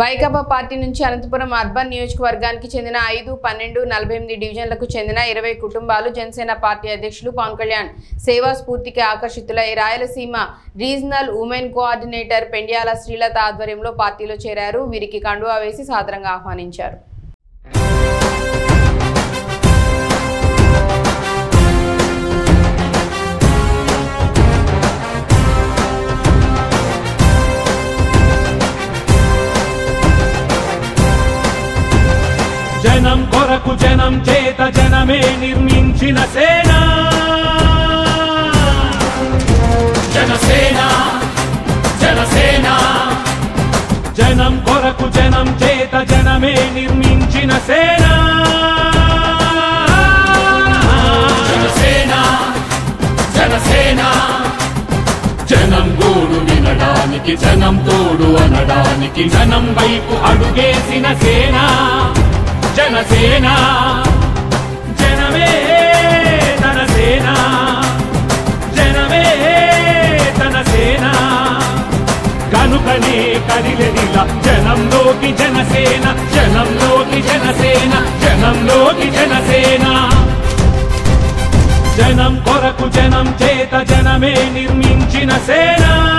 Vaikapa party నుంచి Anantapuram urban నియోజకవర్గానికి చెందిన ఐదు పన్నెండు నలభై ఎనిమిది డివిజన్లకు చెందిన ఇరవై కుటుంబాలు జనసేన పార్టీ అధ్యక్షులు పవన్ కళ్యాణ్. సేవా స్ఫూర్తికి ఆకర్షితులై Rayalaseema regional women coordinator Pendyala Srilatha ఆధ్వర్యంలో పార్టీలో చేరారు. వీరికి కండువా వేసి సాదరంగా ఆహ్వానించారు. జనం కొరకు జనం చేత జనమే నిర్మించిన సేన. జనసేన జనసేన. జనం కొరకు జనం చేత జనమే నిర్మించిన సేన. జనసేన జనసేన. జనం గోడు వినడానికి జనం తోడు అనడానికి జనం వైపు అడుగేసిన సేనా. జనసేన జనమే తన సేన. జనమే తన సేన. కనుకనే కదిలెదిల జనంలోకి జనసేన. జనంలోకి జనసేన. జనంలోకి జనసేన. జనం కొరకు జనం చేత జనమే నిర్మించిన సేనా.